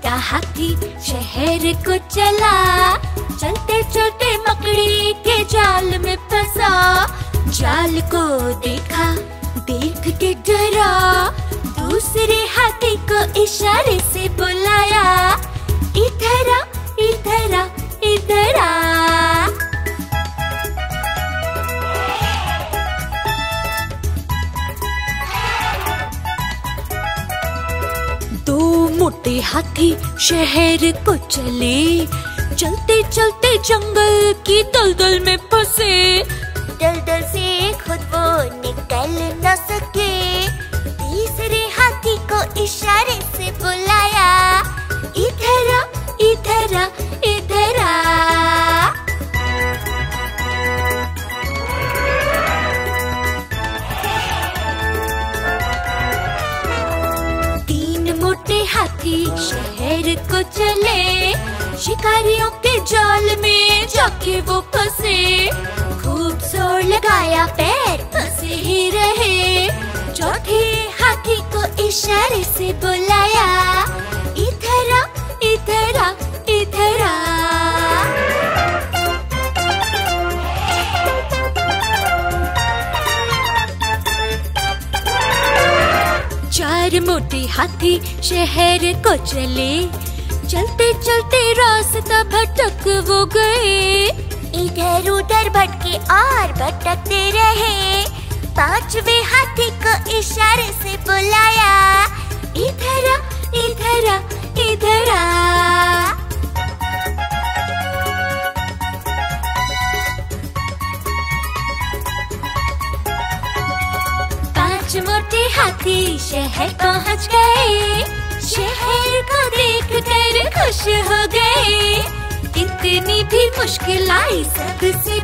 हाथी शहर को चला। चलते चलते मकड़ी के जाल में फंसा। जाल को देखा, देख के डरा। दूसरे हाथी को इशारे से बुलाया। मोटे हाथी शहर को चले। चलते चलते जंगल की दलदल में फंसे। दलदल से खुद वो निकल। हाथी शहर को चले, शिकारियों के जाल में जाके वो फंसे। खूब ज़ोर लगाया, पैर फंसे ही रहे। चौथे हाथी को इशारे से बुलाया चार मोटे हाथी शहर को चले। चलते चलते रास्ता भटक वो गए। इधर उधर भटके और भटकते रहे। पांचवे हाथी को इशारे से बुलाया मोटे हाथी शहर पहुँच गए। शहर को देख कर खुश हो गए। इतनी भी मुश्किल आई सबसे